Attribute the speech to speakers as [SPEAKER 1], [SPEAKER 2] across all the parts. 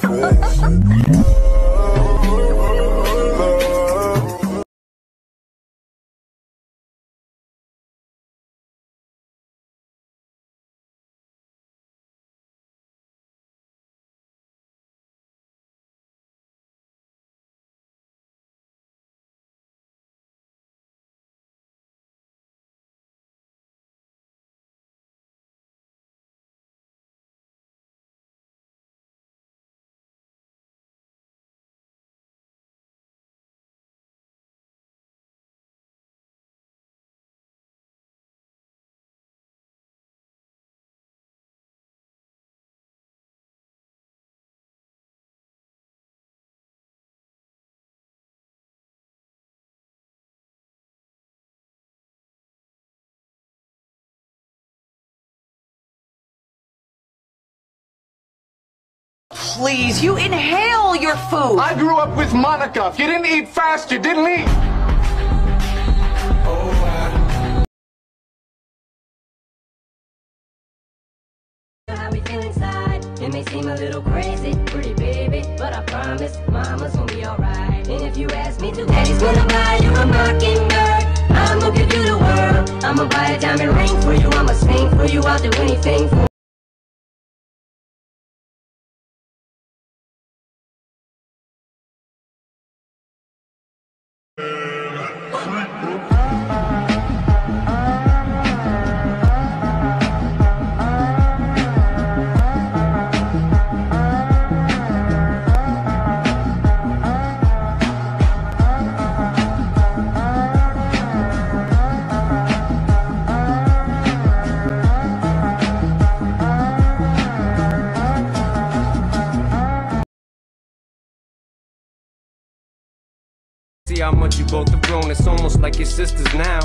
[SPEAKER 1] fresh. Please, you inhale your food.
[SPEAKER 2] I grew up with Monica. If you didn't eat fast, you didn't eat.
[SPEAKER 3] how we feel inside. It may seem a little crazy, pretty baby, but I promise mama's gonna be alright. And if you ask me to, daddy's gonna buy you a mockingbird. I'ma give you the world. I'ma buy a diamond ring for you. I'ma sing for you. I'll do anything for
[SPEAKER 4] See how much you both have grown, it's almost like your sisters now.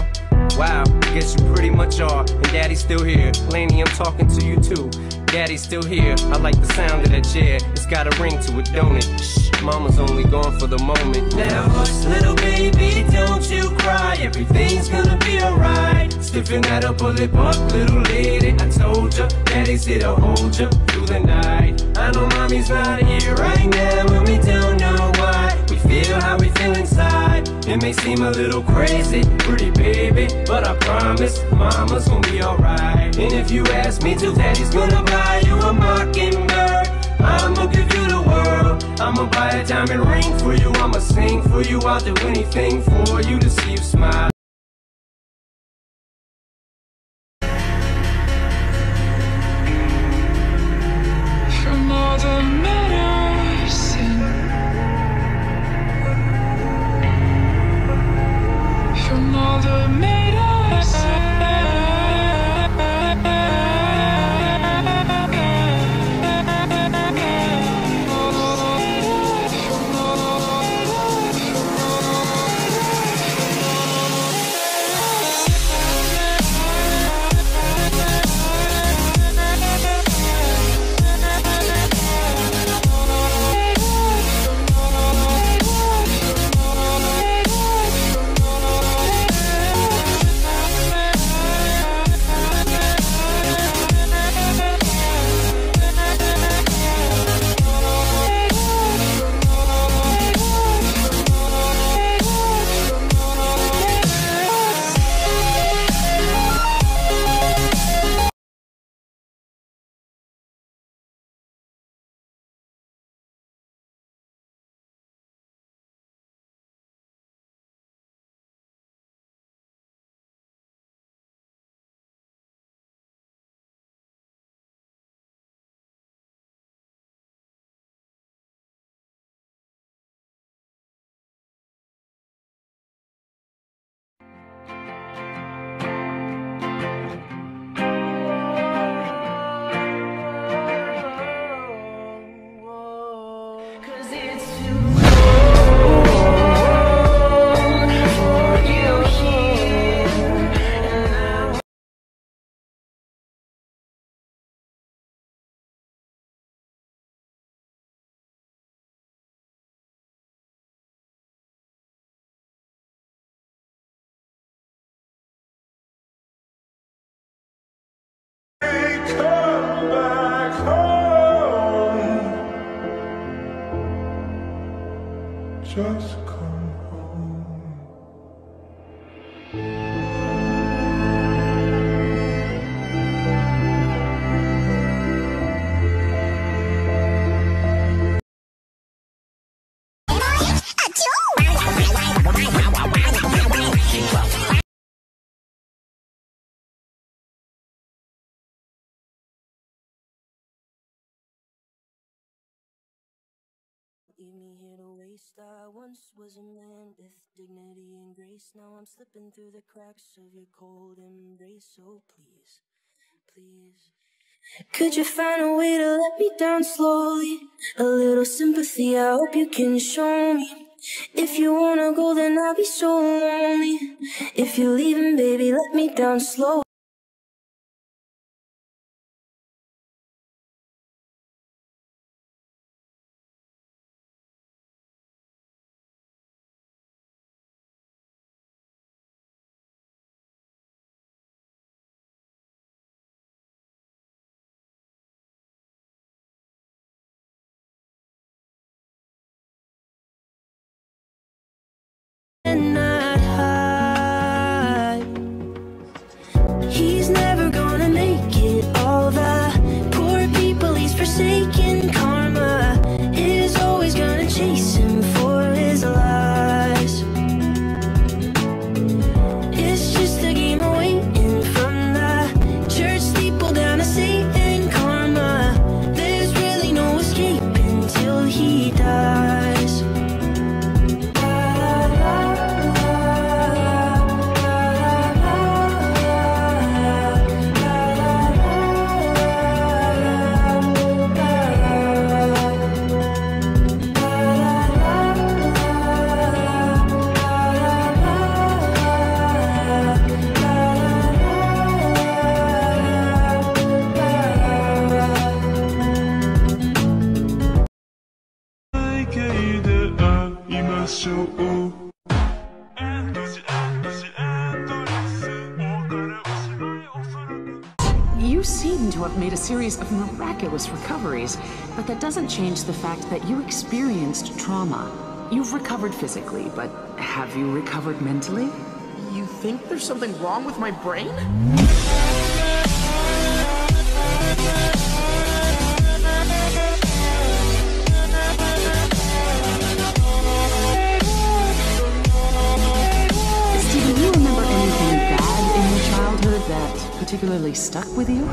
[SPEAKER 4] Wow, guess you pretty much are. And daddy's still here. Laney, I'm talking to you too. Daddy's still here. I like the sound of that chair. It's got a ring to it, don't it? Shh, mama's only gone for the moment. Now hush, little baby, don't you cry. Everything's gonna be alright. Stiffen that up, pull it up, little lady. I told ya, daddy's here to hold ya through the night. I know mommy's not here right now, and we don't know why. We feel how we feel inside. It may seem a little crazy, pretty baby, but I promise mama's gonna be alright. And if you ask me to, daddy's gonna buy you a mockingbird. I'ma give you the world. I'ma buy a diamond ring for you. I'ma sing for you. I'll do anything for you to see you smile.
[SPEAKER 5] Leave me here to waste. I once was a man with dignity and grace. Now I'm slipping through the cracks of your cold embrace. So please, please. Could you find a way to let me down slowly? A little sympathy, I hope you can show me. If you wanna go, then I'll be so lonely. If you're leaving, baby, let me down slow.
[SPEAKER 6] But that doesn't change the fact that you experienced trauma. You've recovered physically, but have you recovered mentally?
[SPEAKER 1] You think there's something wrong with my brain?
[SPEAKER 6] Stephen, do you remember anything bad in your childhood that particularly stuck with you?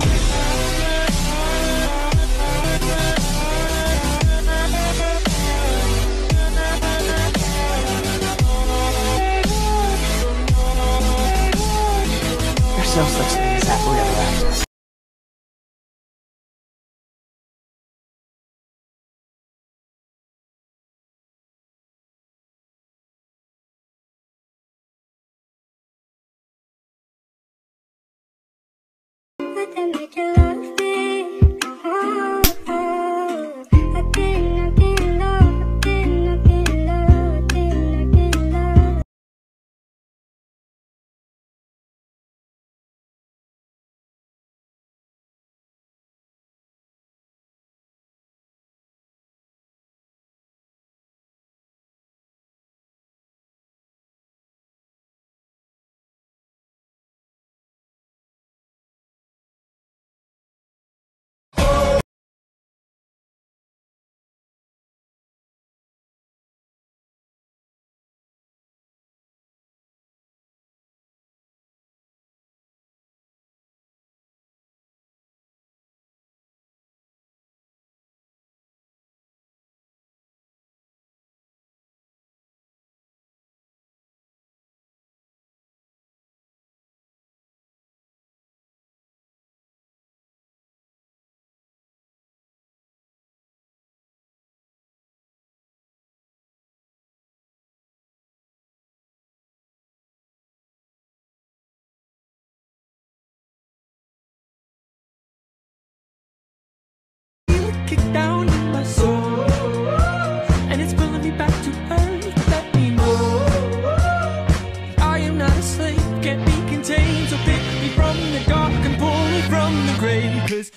[SPEAKER 5] Them make you
[SPEAKER 7] kicked down in my soul, and it's pulling me back to earth. Let me know I am not a slave, can't be contained. So pick me from the dark and pull me from the grave, 'cause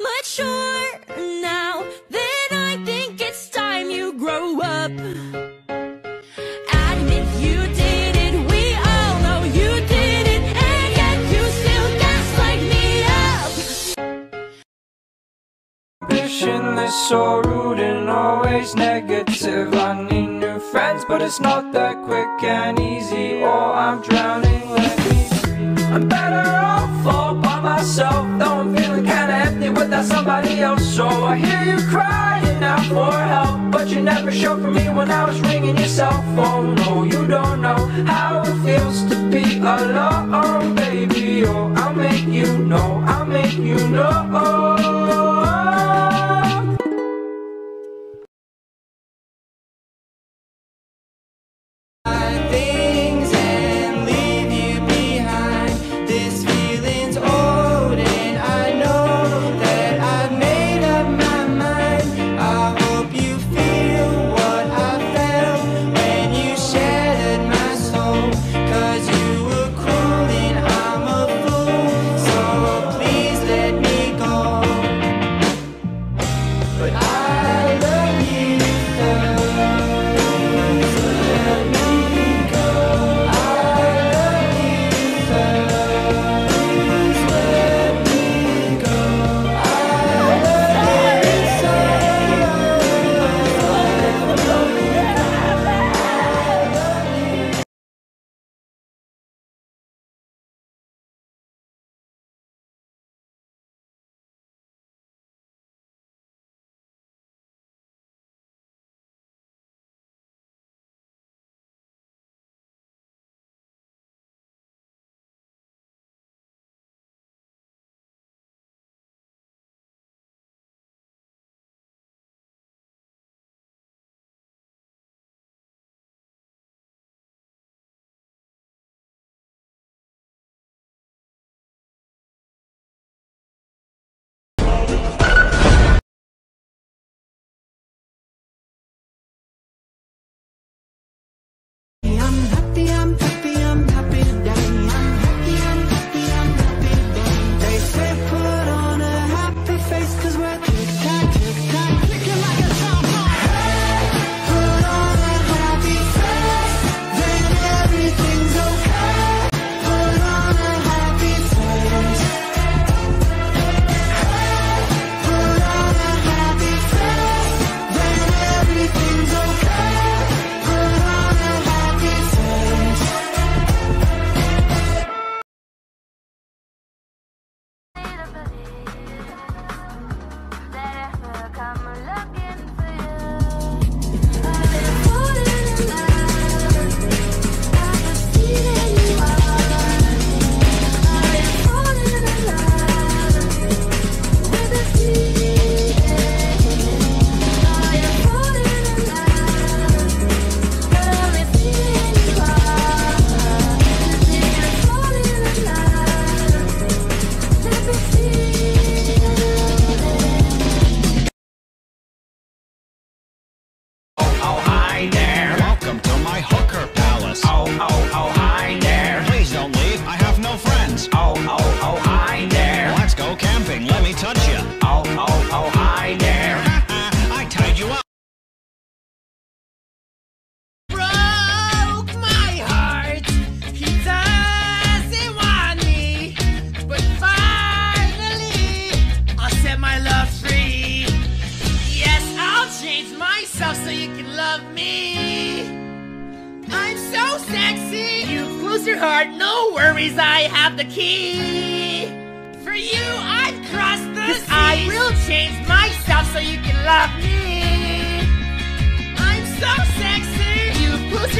[SPEAKER 8] mature now. Then I think it's time you grow up. Admit you did it, we all know you did it, and yet you still me up.
[SPEAKER 9] so rude and always negative. I need new friends, but it's not that quick and easy. Oh, I'm drowning, let me. I'm better off myself, though I'm feeling kinda empty without somebody else. So I hear you crying out for help, but you never showed for me when I was ringing your cell phone. No, you don't know how it feels to be alone, baby. Oh, I'll make you know, I'll make you know.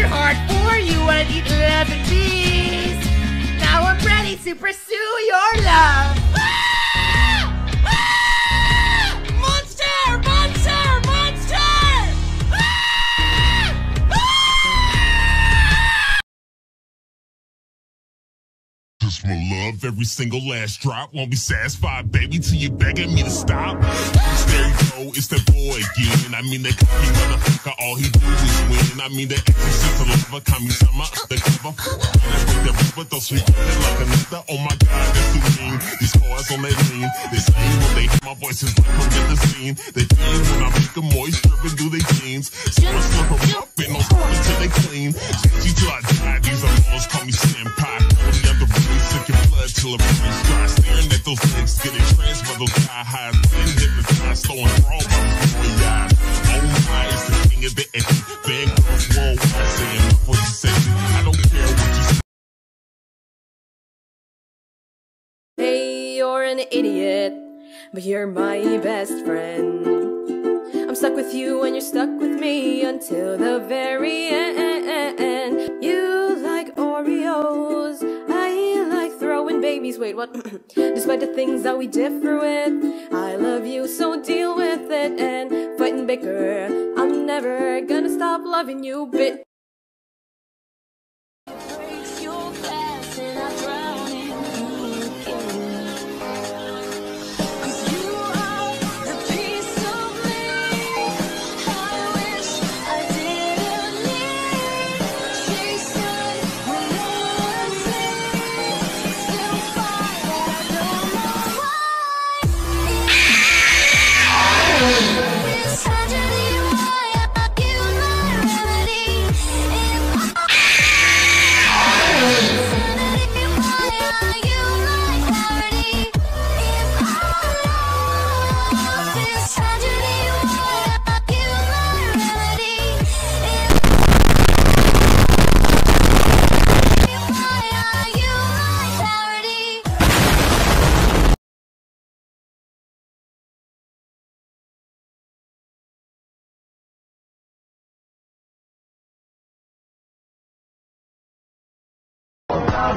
[SPEAKER 9] Heart for you and eat 11 bees. Now I'm ready to pursue your love.
[SPEAKER 10] Love, every single last drop. Won't be satisfied, baby, till you begging me to stop. There you go, it's that boy again. I mean, that cocky motherfucker, all he do is win. I mean, that exorcist of lover, call me some undercover. And I think that rubber, throw sweet like another. Oh my god, that's too mean. These cars on that lean, they scream when they hear my voice is like at the scene. They feel when I make them moist, dripping through their jeans. So I slurp them up and stop until they clean. She till I die, these are call me Staring at those boy. Oh my, the king of the. Bad girls is sexy. I don't care what you say.
[SPEAKER 11] Hey, you're an idiot, but you're my best friend. I'm stuck with you and you're stuck with me until the very end. Babies. Wait, what? Despite the things that we differ with, I love you, so deal with it and fight and bicker. I'm never gonna stop loving you, bit.
[SPEAKER 12] My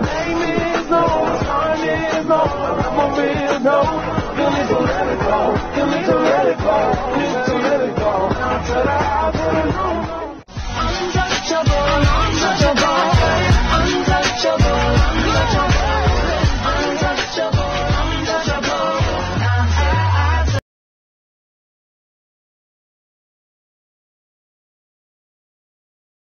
[SPEAKER 12] name is no, my name is no, I'm a real no. Feeling to let it go, feeling to let it go.